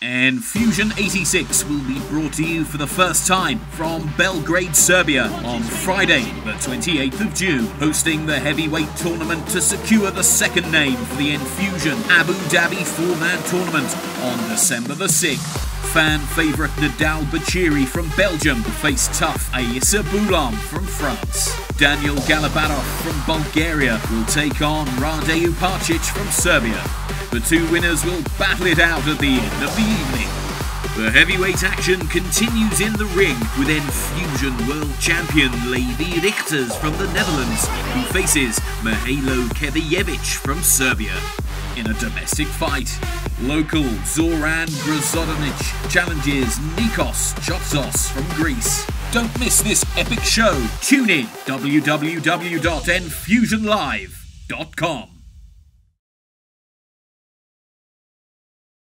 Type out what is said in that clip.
Enfusion 86 will be brought to you for the first time from Belgrade, Serbia on Friday, the 28th of June, hosting the heavyweight tournament to secure the second name for the Enfusion Abu Dhabi four man tournament on December the 6th. Fan favourite Nidal Bchiri from Belgium face tough Aissa Boulaam from France. Daniel Galabarov from Bulgaria will take on Rade Opacic from Serbia. The two winners will battle it out at the end of the evening. The heavyweight action continues in the ring with Enfusion world champion Levi Rigters from the Netherlands, who faces Mihajlo Kevojevic from Serbia. In a domestic fight, local Zoran Gronzdanic challenges Nikos Tzotzos from Greece. Don't miss this epic show. Tune in www.enfusionlive.com.